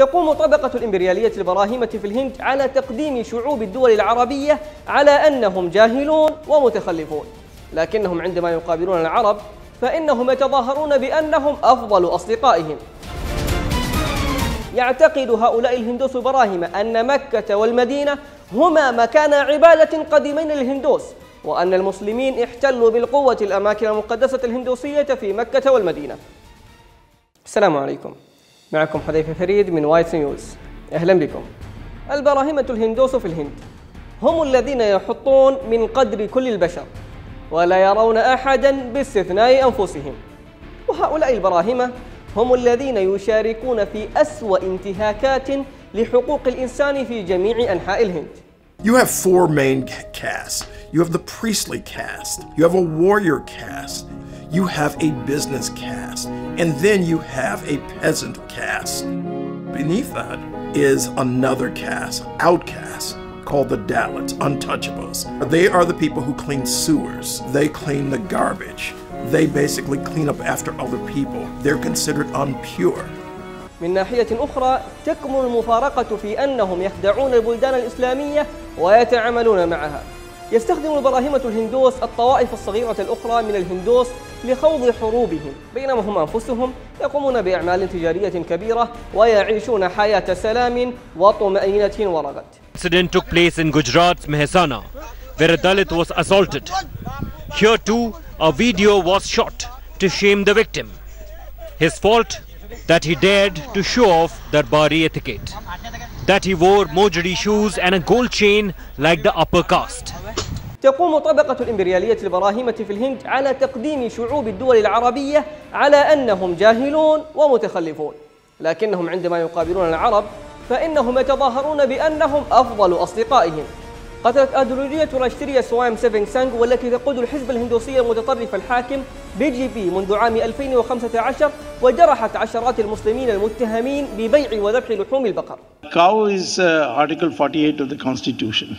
تقوم طبقة الإمبريالية البراهيمة في الهند على تقديم شعوب الدول العربية على أنهم جاهلون ومتخلفون. لكنهم عندما يقابلون العرب فإنهم يتظاهرون بأنهم أفضل أصدقائهم. يعتقد هؤلاء الهندوس البراهمة أن مكة والمدينة هما مكان عبادة قديمين للهندوس وأن المسلمين احتلوا بالقوة الأماكن المقدسة الهندوسية في مكة والمدينة. السلام عليكم. معكم حذيفة فريد من وايت نيوز أهلا بكم. البراهمة الهندوس في الهند. هم الذين يحطون من قدر كل البشر ولا يرون أحدا باستثناء أنفسهم. وهؤلاء البراهمة هم الذين يشاركون في أسوأ انتهاكات لحقوق الإنسان في جميع أنحاء الهند. You have four main castes. You have the priestly caste, you have a warrior caste, you have a business caste, and then you have a peasant caste. Beneath that is another caste, outcasts, called the Dalits, untouchables. They are the people who clean sewers, they clean the garbage, they basically clean up after other people. They're considered unpure. من ناحية أخرى تكمن المفارقة في أنهم يخدعون البلدان الإسلامية ويتعاملون معها يستخدم البراهمة الهندوس الطوائف الصغيرة الأخرى من الهندوس لخوض حروبهم بينما هم أنفسهم يقومون بأعمال تجارية كبيرة ويعيشون حياة سلام وطمأنينة ورغد incident took place in Gujarat's Mehsana, where a Dalit was assaulted. Here too, a video was shot to shame the victim. His fault that he dared to show off Darbari etiquette, that he wore mojari shoes and a gold chain like the upper caste. تقوم طبقة الإمبريالية البراهيمة في الهند على تقديم شعوب الدول العربية على أنهم جاهلون ومتخلفون. لكنهم عندما يقابلون العرب فإنهم يتظاهرون بأنهم أفضل أصدقائهم. قتلت أيديولوجية راشتريا سوايامسيفاك سانغ والتي تقود الحزب الهندوسي المتطرف الحاكم BJP منذ عام 2015 وجرحت عشرات المسلمين المتهمين ببيع وذبح لحوم البقر. Cow is uh, Article 48 of the Constitution.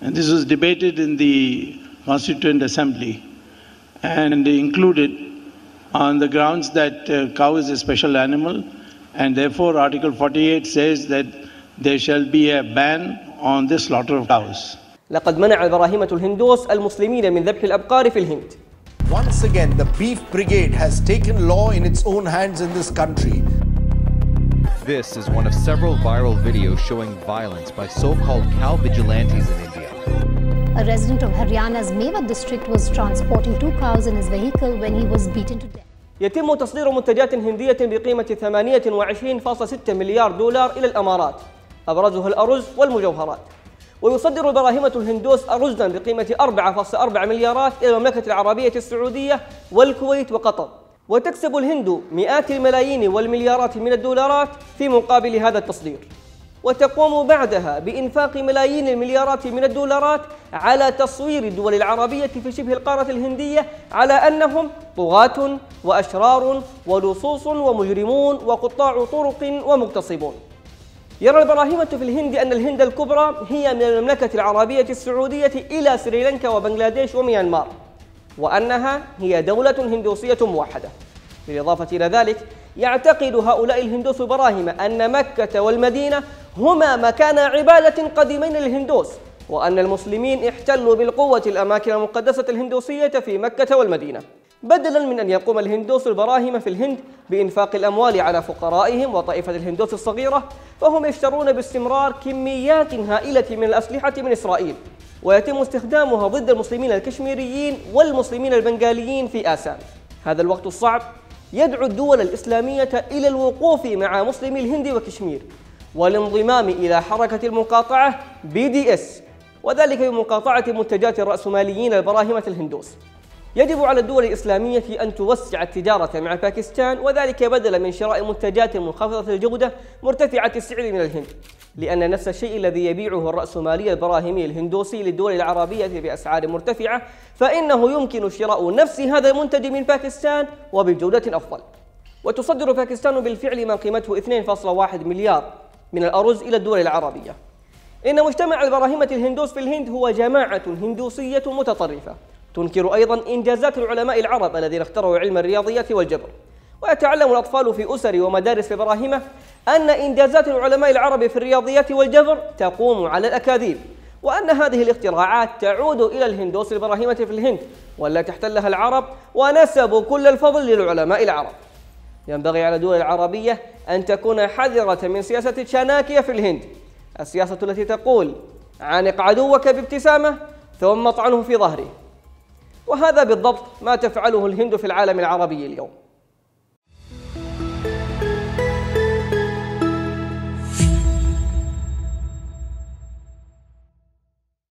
And this was debated in the Constituent Assembly and included on the grounds that uh, cow is a special animal and therefore Article 48 says that there shall be a ban on the slaughter of cows. لقد منع البراهمة الهندوس المسلمين من ذبح الأبقار في الهند Once again, the Beef Brigade has taken law in its own hands in this country. This is one of several viral videos showing violence by so-called cow vigilantes in India. A resident of Haryana's Mewat district was transporting two cows in his vehicle when he was beaten to death. يتم تصدير منتجات هندية بقيمة 28.6 مليار دولار إلى الأمارات. أبرزها الأرز والمجوهرات. ويصدر البراهمة الهندوس أرزا بقيمة 4.4 مليارات إلى المملكة العربية السعودية والكويت وقطر. وتكسب الهند مئات الملايين والمليارات من الدولارات في مقابل هذا التصدير. وتقوم بعدها بإنفاق ملايين المليارات من الدولارات على تصوير الدول العربية في شبه القارة الهندية على أنهم طغاة وأشرار ولصوص ومجرمون وقطاع طرق ومغتصبون. يرى البراهمة في الهند أن الهند الكبرى هي من المملكة العربية السعودية إلى سريلانكا وبنغلاديش وميانمار وأنها هي دولة هندوسية موحدة بالإضافة إلى ذلك يعتقد هؤلاء الهندوس البراهمة أن مكة والمدينة هما مكان عبادة قديمين للهندوس وأن المسلمين احتلوا بالقوة الأماكن المقدسة الهندوسية في مكة والمدينة. بدلا من أن يقوم الهندوس البراهمة في الهند بإنفاق الأموال على فقرائهم وطائفة الهندوس الصغيرة فهم يشترون باستمرار كميات هائلة من الأسلحة من إسرائيل ويتم استخدامها ضد المسلمين الكشميريين والمسلمين البنغاليين في آسام. هذا الوقت الصعب يدعو الدول الإسلامية إلى الوقوف مع مسلمي الهند وكشمير والانضمام إلى حركة المقاطعة BDS وذلك بمقاطعة منتجات الرأسماليين البراهمة الهندوس. يجب على الدول الإسلامية أن توسع التجارة مع باكستان وذلك بدلا من شراء منتجات منخفضة الجودة مرتفعة السعر من الهند. لأن نفس الشيء الذي يبيعه الرأسمالي البراهمي الهندوسي للدول العربية بأسعار مرتفعة فإنه يمكن شراء نفس هذا المنتج من باكستان وبجودة أفضل. وتصدر باكستان بالفعل ما قيمته 2.1 مليار من الأرز إلى الدول العربية. إن مجتمع البراهمة الهندوس في الهند هو جماعة هندوسية متطرفة تنكر أيضا إنجازات العلماء العرب الذين اخترعوا علم الرياضيات والجبر. ويتعلم الأطفال في أسر ومدارس إبراهيم أن إنجازات العلماء العرب في الرياضيات والجبر تقوم على الأكاذيب وأن هذه الاختراعات تعود إلى الهندوس الإبراهيمة في الهند والتي احتلها العرب ونسبوا كل الفضل للعلماء العرب. ينبغي على الدول العربية أن تكون حذرة من سياسة تشاناكية في الهند. السياسة التي تقول عانق عدوك بابتسامة ثم اطعنه في ظهره. وهذا بالضبط ما تفعله الهند في العالم العربي اليوم.